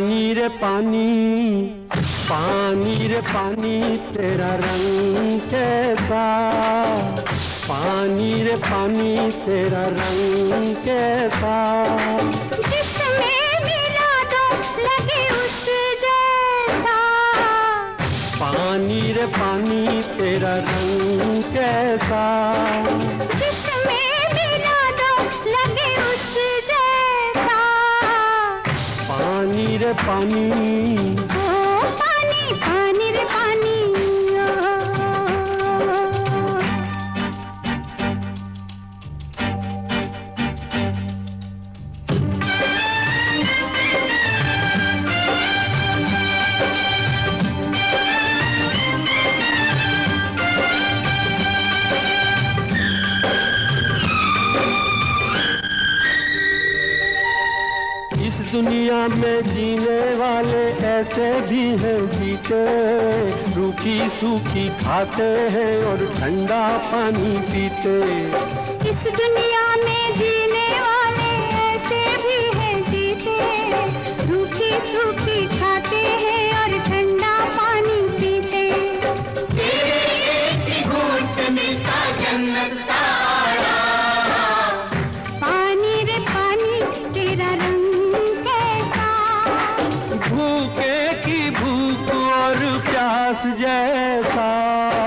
पानी रे पानी पानी रे पानी तेरा रंग कैसा? पानी रे पानी तेरा रंग कैसा? पानी रे पानी तेरा रंग कैसा? पानी। ओ पानी। पानी पानी दुनिया में जीने वाले ऐसे भी हैं जीते। रूखी सूखी खाते हैं और ठंडा पानी पीते। भूखे की भूख और प्यास जैसा।